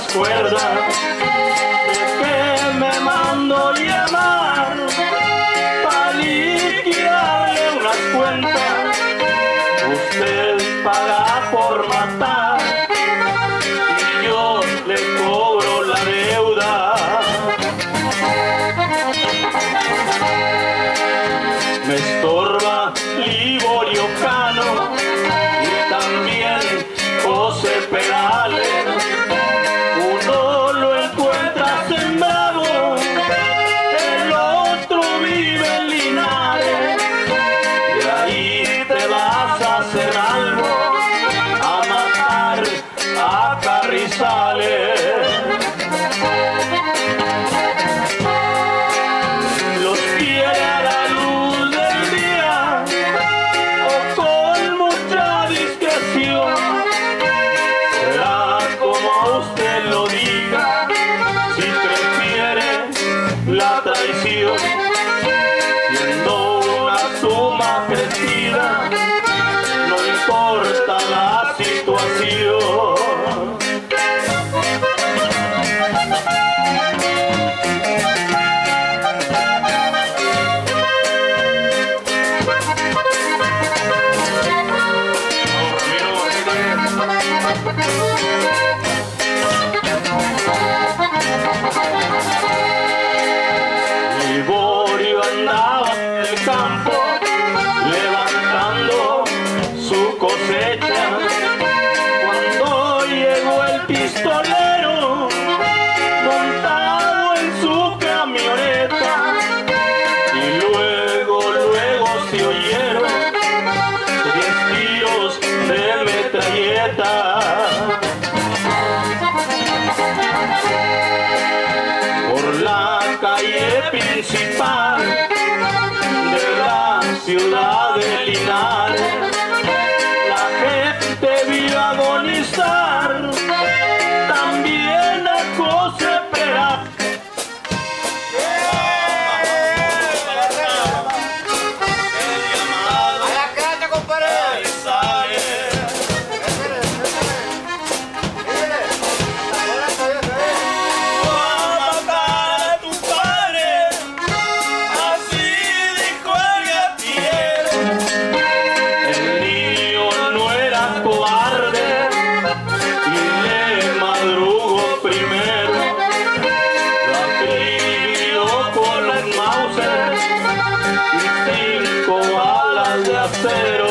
las cuerdas de que me mando llamar para liquidarle unas cuentas. Usted paga por matar y yo le cobro la deuda. Me estorba Liborio Cano. Importa la situación. Liborio andaba en el campo cuando llegó el pistolero montado en su camioneta y luego, luego se oyeron diez tiros de metralleta. por la calle principal de la ciudad de Linares. Y cinco balas de acero.